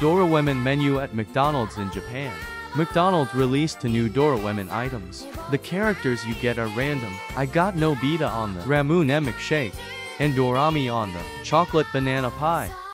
Doraemon menu at McDonald's in Japan. McDonald's released two new Doraemon items. The characters you get are random. I got Nobita on the Ramune Shake and Dorami on the chocolate banana pie.